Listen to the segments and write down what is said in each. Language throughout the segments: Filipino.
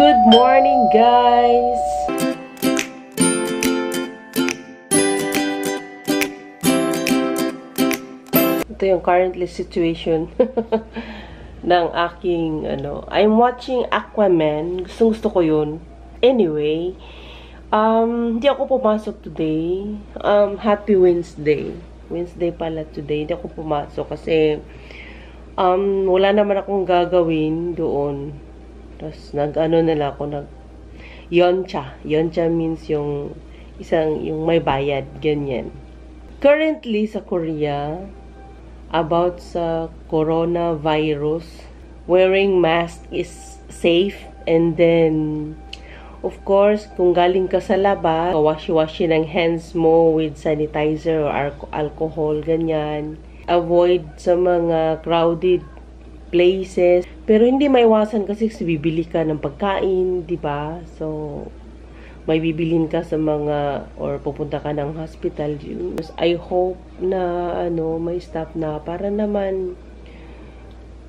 Good morning, guys! Ito yung currently situation ng aking, ano, I'm watching Aquaman. Gustong gusto ko yun. Anyway, um, hindi ako pumasok today. Um, happy Wednesday. Wednesday pala today. Hindi ako pumasok kasi um, wala naman akong gagawin doon. Tapos, nag-ano nila ako, nag yoncha. Yoncha means yung isang, yung may bayad, ganyan. Currently, sa Korea, about sa coronavirus, wearing mask is safe and then of course, kung galing ka sa labas, washi-washi ng hands mo with sanitizer or alcohol, ganyan. Avoid sa mga crowded places. Pero hindi maiwasan kasi bibili ka ng pagkain, di ba? So, may bibilin ka sa mga or pupunta ka ng hospital. I hope na ano may staff na para naman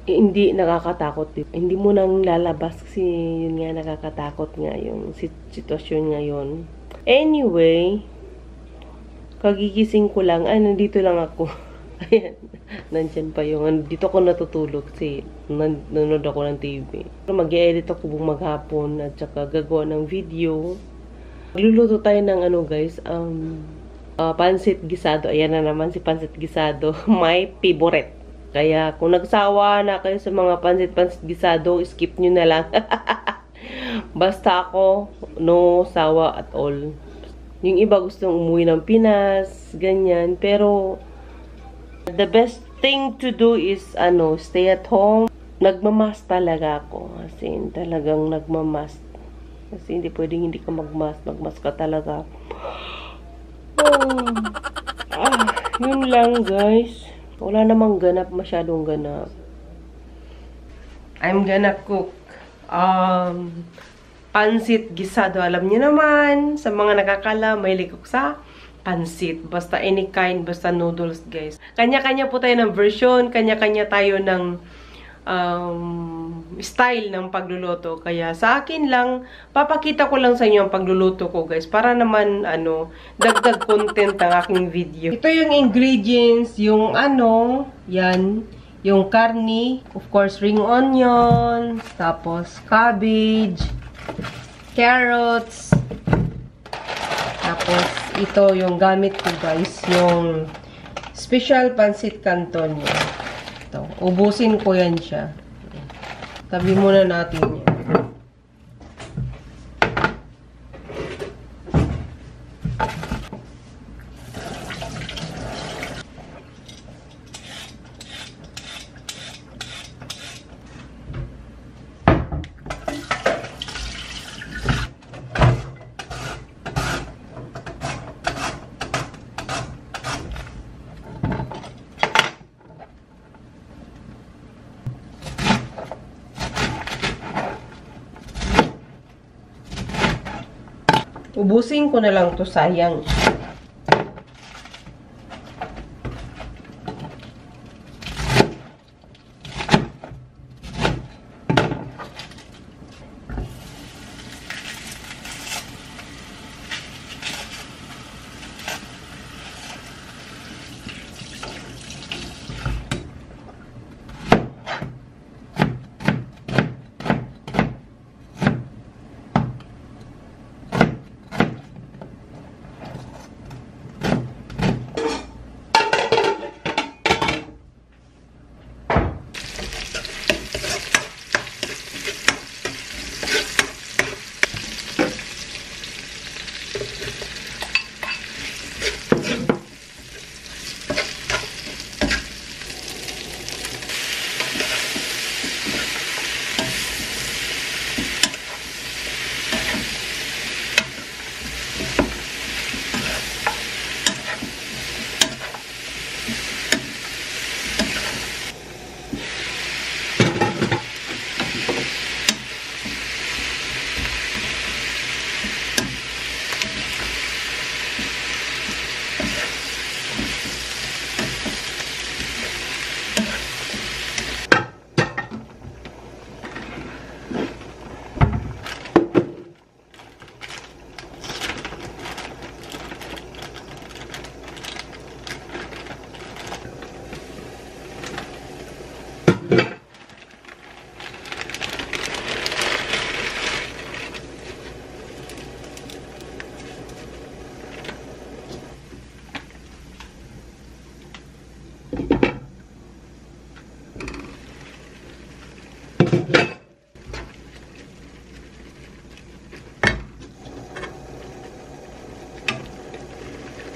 hindi nakakatakot. Hindi mo nang lalabas kasi yun nga nakakatakot nga yung sitwasyon ngayon. Anyway, kagigising ko lang, ay nandito lang ako. Ayan, nandyan pa yung, dito ako natutulog kasi nan nanonood ako ng TV. Mag-edit ako buong maghapon at saka gagawa ng video. Magluluto tayo ng ano guys, um, uh, pansit gisado. Ayan na naman si pansit gisado. My favorite. Kaya kung nagsawa na kayo sa mga pansit-pansit gisado, skip nyo na lang. Basta ako, no sawa at all. Yung iba gustong umuwi ng Pinas, ganyan. Pero, the best thing to do is, ano, stay at home. Nagmamas talaga ako. As in, talagang nagmamas. Kasi hindi pwedeng hindi ka magmas. Magmas ka talaga. Oh. Ah, yun lang, guys. Wala namang ganap, masyadong ganap. I'm gonna cook um, pansit gisado. Alam niyo naman, sa mga nakakala, may likok sa pansit. Basta any kind, basta noodles, guys. Kanya-kanya po tayo ng version, kanya-kanya tayo ng um, style ng pagluluto. Kaya sa akin lang, papakita ko lang sa inyo ang pagluluto ko guys. Para naman, ano, dagdag content ang aking video. Ito yung ingredients, yung ano, yan, yung karni, of course, ring onion, tapos cabbage, carrots, tapos ito yung gamit ko guys, yung special pancit canton yun. Ito. Ubusin ko yan siya. Tabi muna natin yan. Ubusin ko na lang to sayang.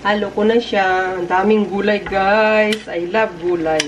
Halo ko na siya. Ang daming gulay, guys. I love gulay.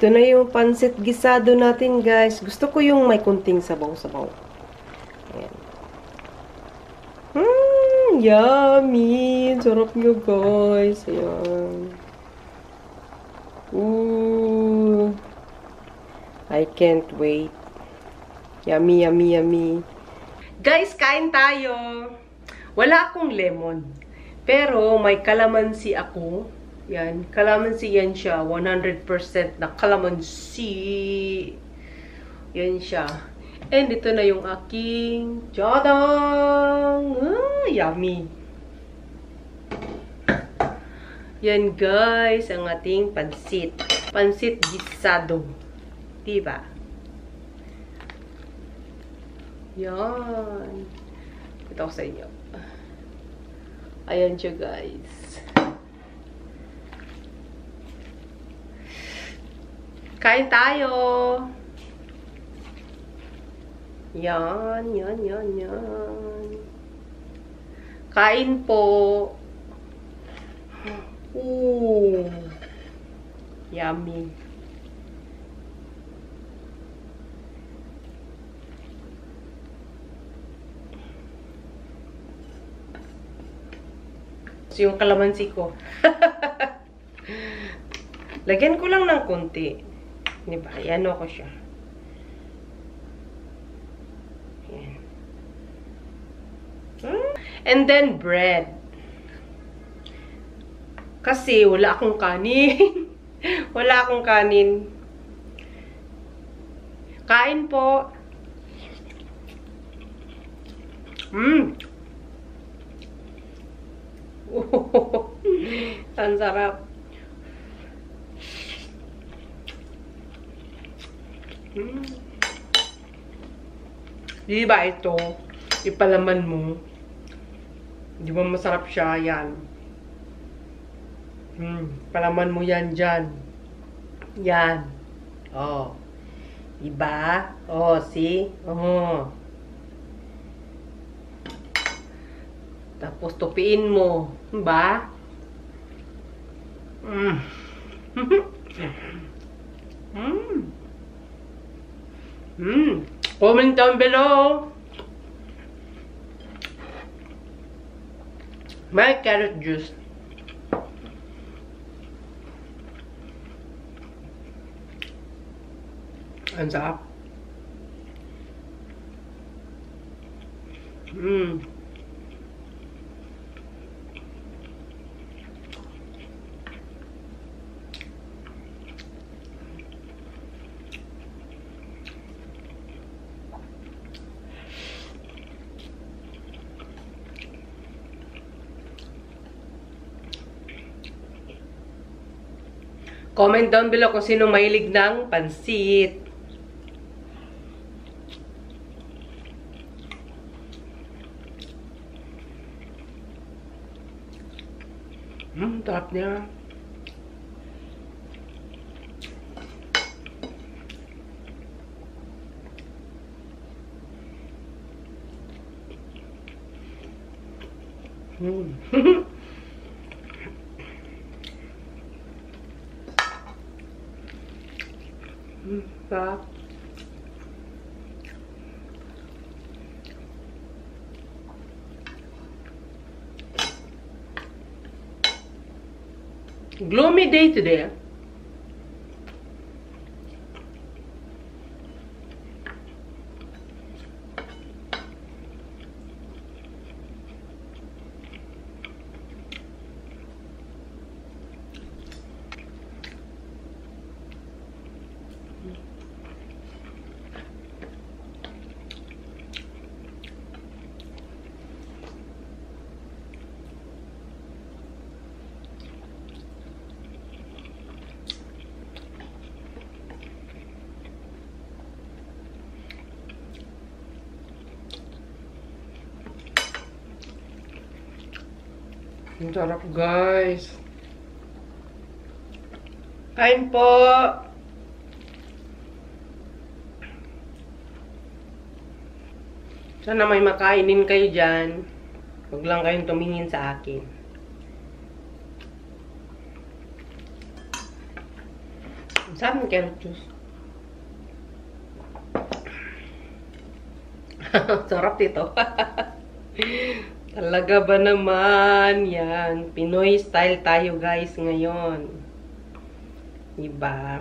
Ito na yung pansit gisado natin, guys. Gusto ko yung may kunting sabaw-sabaw. Ayan. Mmm, yummy! Sarap nyo, guys. Ayan. Ooh. I can't wait. Yummy, yummy, yummy. Guys, kain tayo. Wala akong lemon. Pero may kalamansi ako. Yan. Kalamansi yan siya. 100% na kalamansi. Yan siya. And ito na yung aking jadang. Ah, yummy. Yan guys, ang ating pansit. Pansit gisado. Diba? Yan. Ito ko sa inyo. Ayan siya guys. Kain tayo! Yan, yan, yan, yan. Kain po. Ooh. Yummy. So, yung kalamansi ko. Lagyan ko lang ng konti. Diba? Ayan ko siya. Ayan. Hmm? And then, bread. Kasi, wala akong kanin. wala akong kanin. Kain po. Mmm. Ang sarap. Mm. Di ba ito, ipalaman mo. Di ba masarap siya? Yan. Hmm, palaman mo yan dyan. Yan. Oh. Diba? Oh, see? Oh. Tapos tupiin mo. Diba? Mm. mm. Mm. Comment down below. My carrot juice. Ang sarap. Mmm. Comment down below kung sino mahilig ng pansit. Hmm, tarap niya. Hmm. Gloomy day today. Ang sarap, guys. Kain po! Sana may makainin kayo dyan. Huwag lang kayong tumingin sa akin. Sarap ng carrot sarap dito. Talaga ba naman? Yan. Pinoy style tayo guys ngayon. Diba?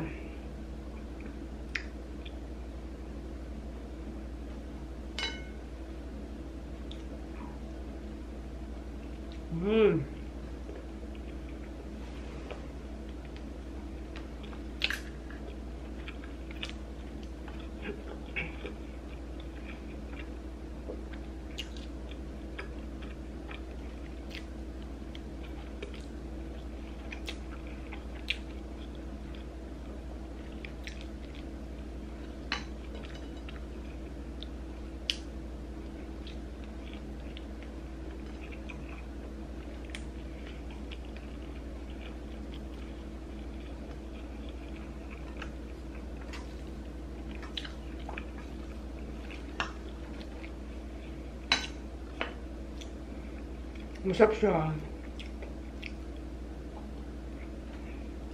Hmm. Masarap siya.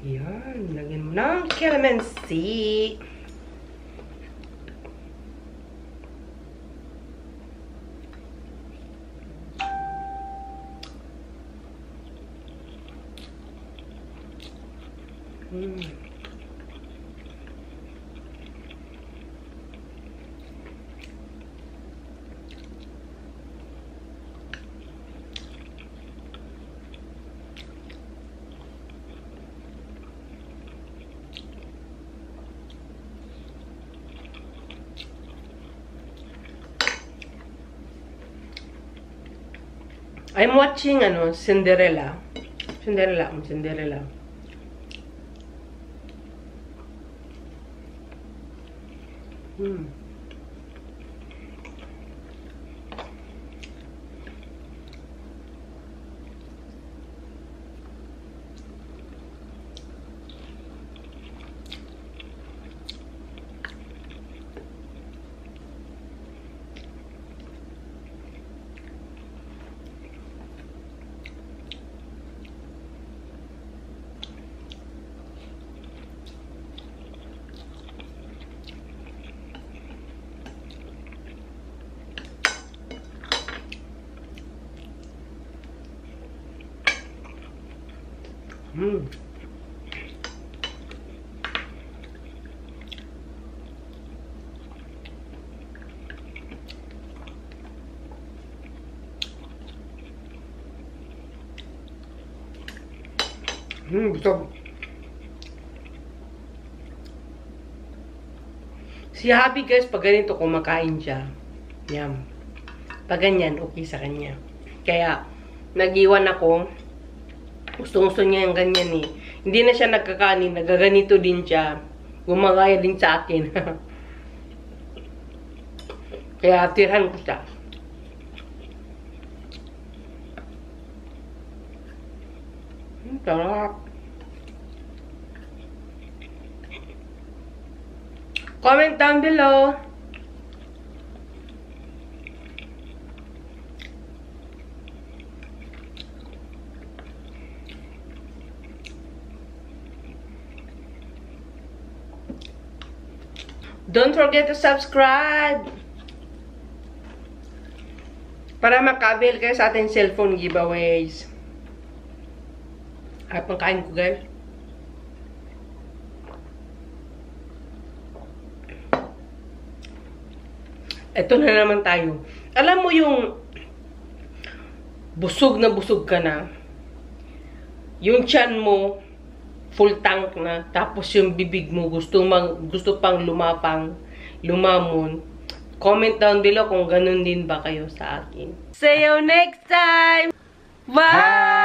Yan. Lagyan mo ng calamansi. Mm. I'm watching ano, Cinderella. Cinderella, um, Cinderella. Hmm. Hmm. Hmm, gusto. Si Happy guys, pag ganito kumakain siya. Yan. Pag ganyan, okay sa kanya. Kaya, nag-iwan ako. Gusto-gusto niya yung ganyan eh. Hindi na siya nagkakanin, nagaganito din siya. Gumagaya din sa akin. Kaya, tirhan ko siya. Sarap. Comment down below. Don't forget to subscribe! Para makabil kayo sa ating cellphone giveaways. Ay, pangkain ko guys. Ito na naman tayo. Alam mo yung busog na busog ka na. Yung tiyan mo, full tank na. Tapos yung bibig mo, gusto, mang, gusto pang lumapang, lumamon. Comment down below kung ganun din ba kayo sa akin. See you next time! Bye!